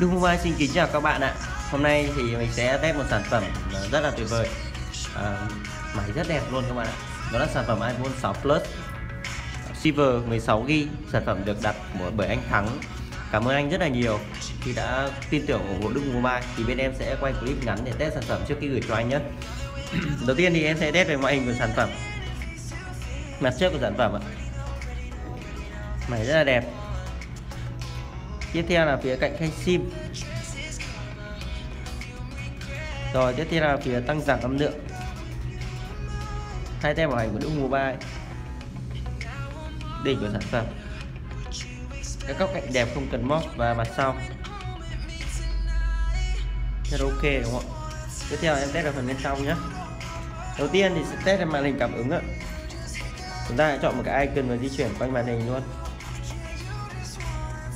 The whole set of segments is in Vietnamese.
Đức Mobile xin kính chào các bạn ạ. Hôm nay thì mình sẽ test một sản phẩm rất là tuyệt vời. À, Máy rất đẹp luôn các bạn ạ. Đó là sản phẩm iPhone 6 Plus. Silver 16GB Sản phẩm được đặt bởi anh Thắng. Cảm ơn anh rất là nhiều. Khi đã tin tưởng ủng hộ Đức Mobile Thì bên em sẽ quay clip ngắn để test sản phẩm trước khi gửi cho anh nhé. Đầu tiên thì em sẽ test về ngoại hình của sản phẩm. Mặt trước của sản phẩm ạ. Máy rất là đẹp tiếp theo là phía cạnh khay sim. Rồi, tiếp theo là phía tăng giảm âm lượng. Hai tem bảo hành của Đức Mobile đỉnh của sản phẩm. Các góc cạnh đẹp không cần móc và mặt sau. Rất ok, đúng không ạ? Tiếp theo em test ở phần bên trong nhé. Đầu tiên thì sẽ test màn hình cảm ứng ạ. Chúng ta hãy chọn một cái icon và di chuyển quanh màn hình luôn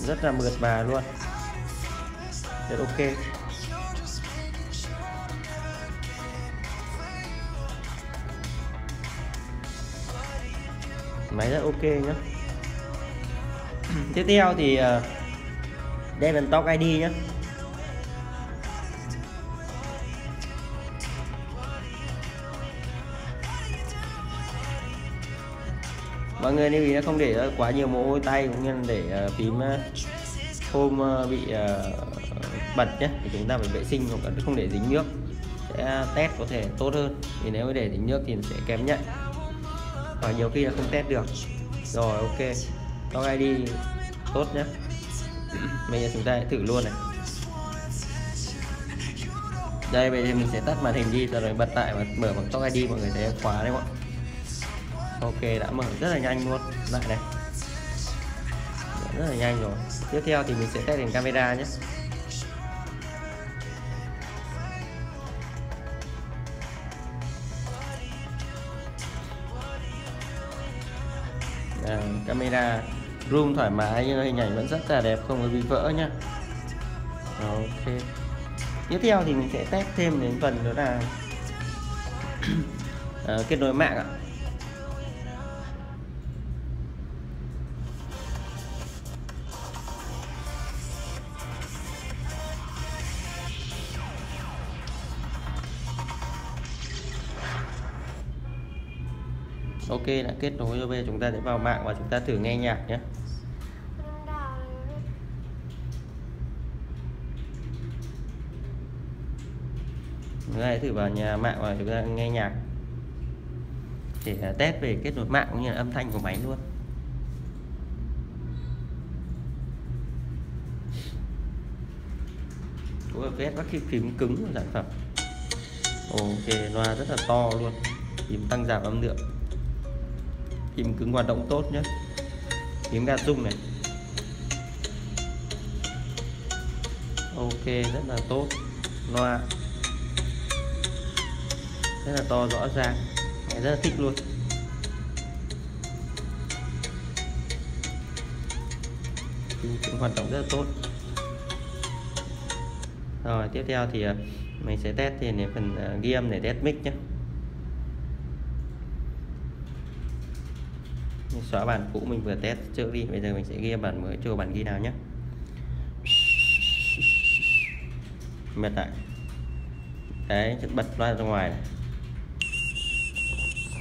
rất là mượt mà luôn. Rất ok. Máy rất ok nhé tiếp theo thì ờ, đây là Talk ID nhé mọi người lưu ý là không để quá nhiều mồ hôi tay cũng như là để uh, phím uh, uh, bị uh, bẩn nhé thì chúng ta phải vệ sinh hoặc không để dính nước. Sẽ test có thể tốt hơn vì nếu để dính nước thì sẽ kém nhận và nhiều khi là không test được. Rồi ok. Cho ID tốt nhé. Bây giờ chúng ta hãy thử luôn này. Đây bây giờ mình sẽ tắt màn hình đi rồi bật lại và mở bằng Talk ID mọi người thấy khóa đấy không ạ? Ok đã mở rất là nhanh luôn. Lại này. Rất là nhanh rồi. Tiếp theo thì mình sẽ test đến camera nhé. À, camera room thoải mái nhưng hình ảnh vẫn rất là đẹp không có bị vỡ nhá. Ok. Tiếp theo thì mình sẽ test thêm đến phần đó là à, kết nối mạng ạ. Ok, đã kết nối rồi, bây giờ chúng ta sẽ vào mạng và chúng ta thử nghe nhạc nhé. Chúng ta thử vào nhà mạng và chúng ta nghe nhạc. Để à, test về kết nối mạng cũng như là âm thanh của máy luôn. Cũng vết các cái phím cứng của sản phẩm. Ok, loa rất là to luôn. Phím tăng giảm âm lượng kìm cứng hoạt động tốt nhé. Kiếm ga rung này. Ok, rất là tốt. Loa. Rất là to, rõ ràng. Mẹ rất là thích luôn. Kìm cứng hoạt động rất là tốt. Rồi, tiếp theo thì à, mình sẽ test thì phần à, ghi âm để test mic nhé. Xóa bản cũ mình vừa test trước đi, bây giờ mình sẽ ghi bản mới cho bản ghi nào nhé. Mệt lại đấy bật loa ra ngoài này.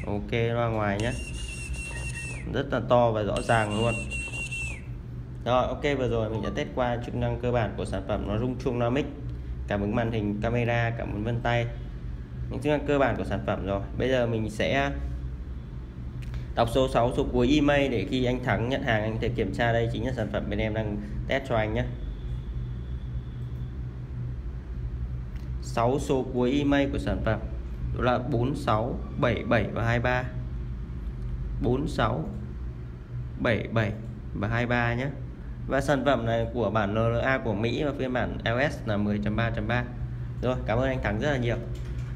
ok, loa ngoài nhé. Rất là to và rõ ràng luôn. Rồi, ok, vừa rồi mình đã test qua chức năng cơ bản của sản phẩm, nó rung chuông, nó mic. Cảm ứng màn hình, camera, cảm ứng vân tay. Những chức năng cơ bản của sản phẩm rồi. Bây giờ mình sẽ đọc số 6 số cuối email để khi anh Thắng nhận hàng, anh có thể kiểm tra đây chính là sản phẩm bên em đang test cho anh nhé. 6 số cuối email của sản phẩm. Đó là 46 77 và 23 46 77 và 23 nhé. Và sản phẩm này của bản LLA của Mỹ và phiên bản iOS là 10.3.3 rồi, cảm ơn anh Thắng rất là nhiều.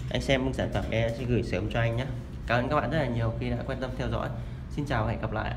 Anh xem sản phẩm em sẽ gửi sớm cho anh nhé. Cảm ơn các bạn rất là nhiều khi đã quan tâm theo dõi. Xin chào và hẹn gặp lại.